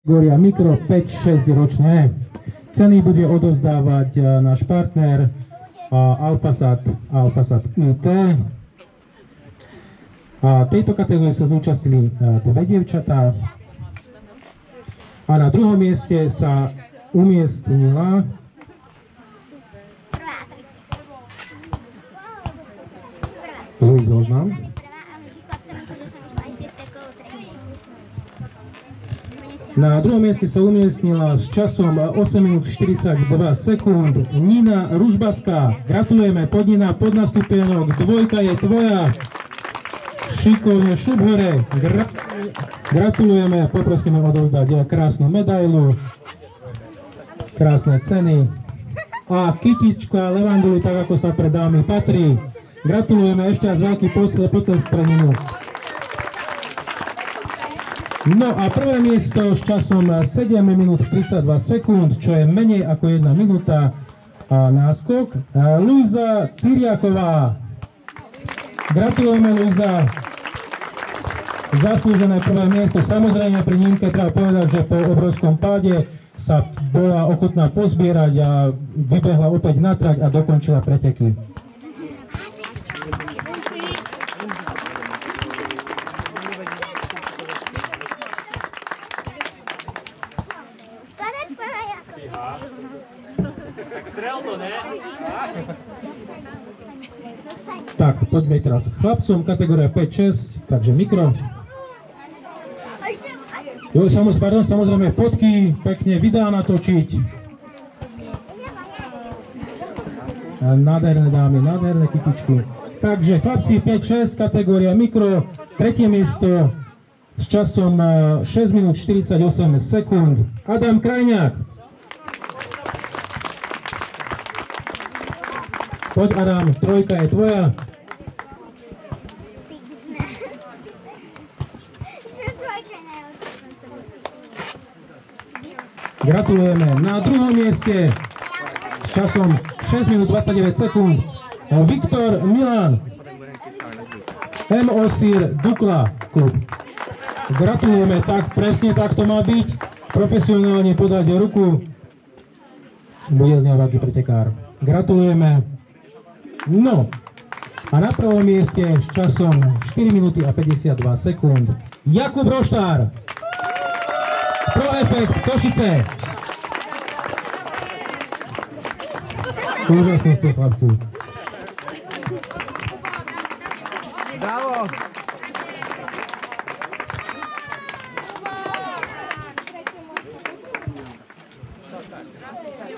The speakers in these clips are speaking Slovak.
kategória mikro 5-6 ročné. Ceny bude odovzdávať e, náš partner Alfasat, Alfasat IT. A tejto kategórie sa zúčastnili e, dve dievčatá. A na druhom mieste sa umiestnila zlý zoznam. Na druhom mieste sa umiestnila s časom 8 minút 42 sekúnd Nina Ružbaská. Gratulujeme, Podnina, podnastúpenok, dvojka je tvoja. Šikovne, šup hore. Gra gratulujeme, poprosíme odovzdať krásnu medailu, krásne ceny a kytička levanduli, tak ako sa pre dámy patrí. Gratulujeme ešte raz veľký potlesk pre Ninu. No a prvé miesto s časom 7 minút 32 sekúnd, čo je menej ako 1 minúta a náskok. Luisa Ciriaková. Gratulujeme, Luisa. Zaslúžené prvé miesto. Samozrejme pri Nímke treba povedať, že po obrovskom páde sa bola ochotná pozbierať a vybehla opäť na trať a dokončila preteky. Poďme teraz chlapcom, kategória 5-6, takže mikro. Jo, samozrejme, pardon, samozrejme fotky, pekne videá natočiť. Nádherné dámy, nádherné kytičky. Takže chlapci 5-6, kategória mikro, tretie miesto s časom 6 eh, minút 48 sekúnd. Adam Krajňák. Poď Adam, trojka je tvoja. Gratulujeme. Na druhom mieste s časom 6 minút 29 sekúnd Viktor Milan. M. Osir Dukla klub. Gratulujeme, tak presne tak to má byť. Profesionálne podať ruku. Bude z neho veľký pretekár. Gratulujeme. No, a na prvom mieste s časom 4 minúty a 52 sekúnd Jakub Roštár. Pro Efekt Košice. Úžasne ste, chlapci. Bravo.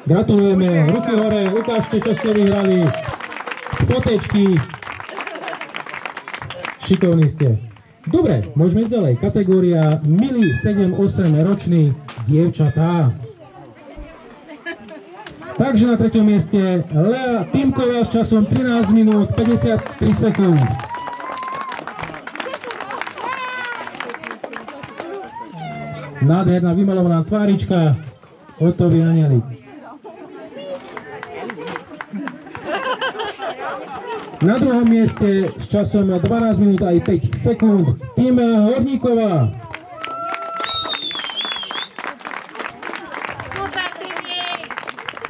Gratulujeme, ruky hore, ukážte, čo ste vyhrali fotečky. Šikovní ste. Dobre, môžeme ísť ďalej. Kategória milí 7-8 roční dievčatá. Takže na treťom mieste Lea Timková s časom 13 minút 53 sekúnd. Nádherná vymalovaná tvárička, hotový anielik. Na druhom mieste s časom 12 minút aj 5 sekúnd tým Horníková.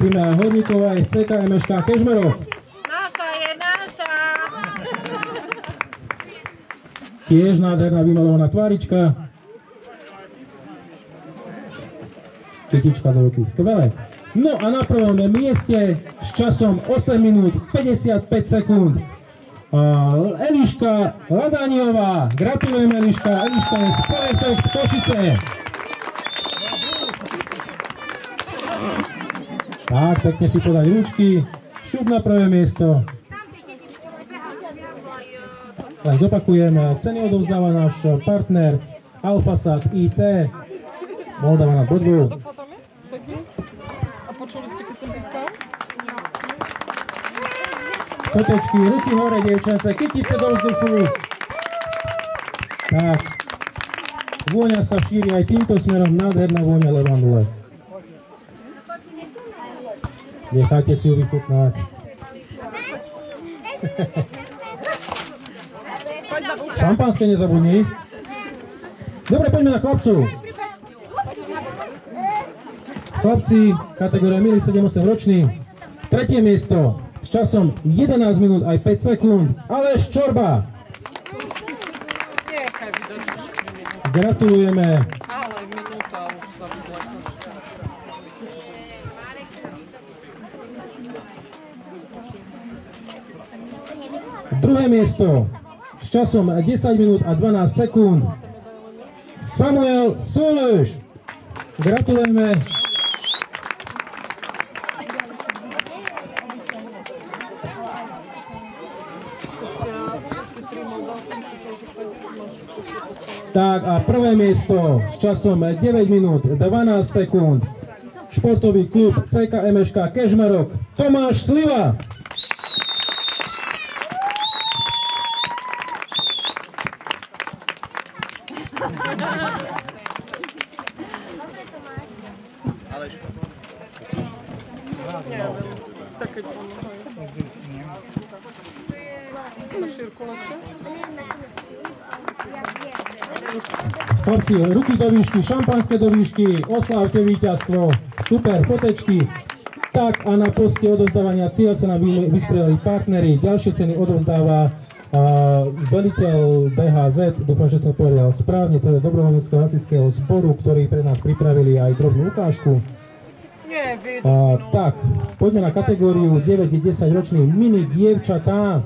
Tým Horníková je CKMŠK Kežmerov. Naša je naša. Tiež nádherná vymalovaná tvárička. Kytička do ruky. Skvelé. No a na prvom mieste časom 8 minút 55 sekúnd Eliška Ladaniová. Gratulujem Eliška. Eliška je z Perfect Košice. Tak, pekne si podať ručky. Šup na prvé miesto. Len zopakujem, ceny odovzdáva náš partner Alfasat IT. Moldava na Bodvu. Počuli ste, keď som pískal? Fotečky, ruky hore, dievčance, kytice do vzduchu. Tak. Vôňa sa šíri aj týmto smerom, nádherná vôňa levandule. Nechajte si ju vychutnať. Šampanské nezabudni. Dobre, poďme na chlapcu. Chlapci, kategória milí 7-8 roční. Tretie miesto s časom 11 minút aj 5 sekúnd. Aleš Čorba. Gratulujeme. Druhé miesto s časom 10 minút a 12 sekúnd. Samuel Soleš. Gratulujeme. Tak a prvé miesto s časom 9 minút 12 sekúnd. Športový klub CKMŠK Kežmarok Tomáš Sliva. Pomáhajú. Na šírku lepšie? Chlapci, ruky do výšky, šampanské do výšky, oslávte víťazstvo, super, fotečky. Tak a na poste odozdávania cieľ sa nám vy- vystrelili partnery. Ďalšie ceny odovzdáva a, veliteľ DHZ, dúfam, že to povedal správne, je dobrovoľníckého hasičského zboru, ktorí pre nás pripravili aj drobnú ukážku. A, tak, poďme na kategóriu 9-10 roční mini dievčatá.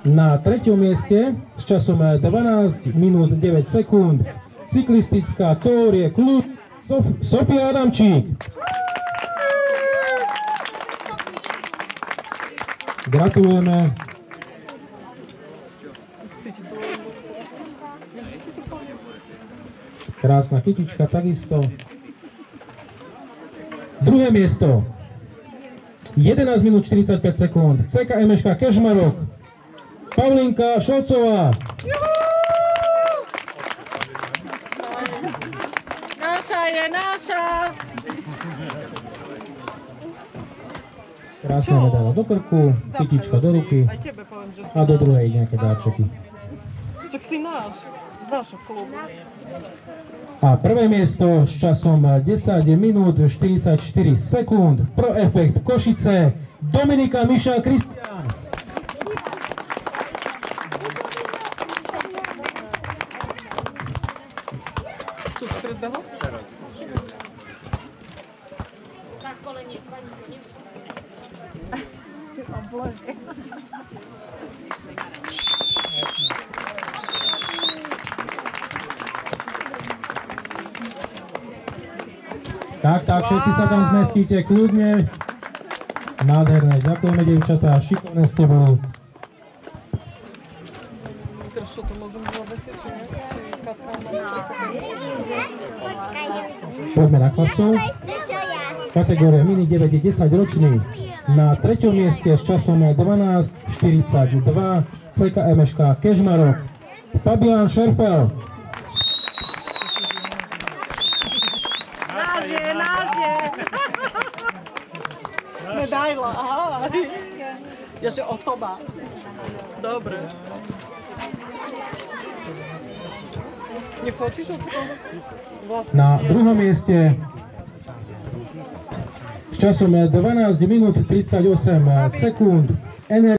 Na treťom mieste s časom 12 minút 9 sekúnd cyklistická Tórie klub Sof- Sofia Adamčík. Gratulujeme. Krásna kytička takisto. Druhé miesto. 11 minút 45 sekúnd. CKMŠK Kežmarok. Pavlinka Šolcová. Naša je naša. Krásna medaila do krku, kytička do ruky a do druhej nejaké dáčeky. Však si náš. Z našho klubu. A prvé miesto s časom 10 minút 44 sekúnd. Pro efekt Košice Dominika Miša Kristián. Tak, tak, všetci sa tam zmestíte kľudne. Nádherné, ďakujeme devčatá, šikovné ste boli. To môžem Poďme na chlapcov. Kategória mini 9-10 ročný. Na treťom mieste s časom 12.42 CKMŠK Kežmarok. Fabián Šerfel. Náš je, náš je. Medaila, aha. Jaže osoba. Dobre. Nefotíš od. Na druhom mieste s časom 12 minút 38 sekúnd